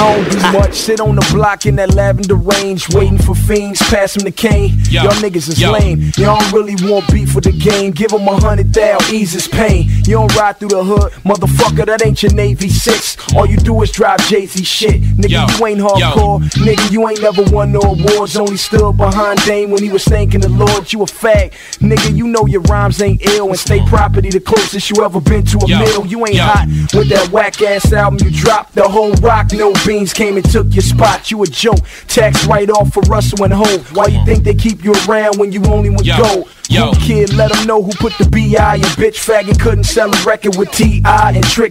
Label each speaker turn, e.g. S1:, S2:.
S1: I don't do much. Sit on the block in that lavender range, waiting for fiends, pass him the cane.
S2: Yo.
S1: Y'all niggas is
S2: Yo.
S1: lame. Y'all don't really want beef for the game. Give him a hundred thou, ease his pain. You don't ride through the hood, motherfucker. That ain't your Navy six. All you do is drive Jay Z shit, nigga.
S2: Yo.
S1: You ain't hardcore, nigga. You ain't never won no awards. Only stood behind Dame when he was thanking the Lord. You a fag, nigga. You know your rhymes ain't ill and state property the closest you ever been to a mill. You ain't hot with that whack ass album you dropped. The whole Roc, no beans came and took your spot. You a joke. Tax right off for Russell and Hov. Why you think they keep you around when you only went
S2: Yo.
S1: gold?
S2: Yo.
S1: Kid, let them know who put the BI and bitch faggot couldn't sell a record with T.I. and Trick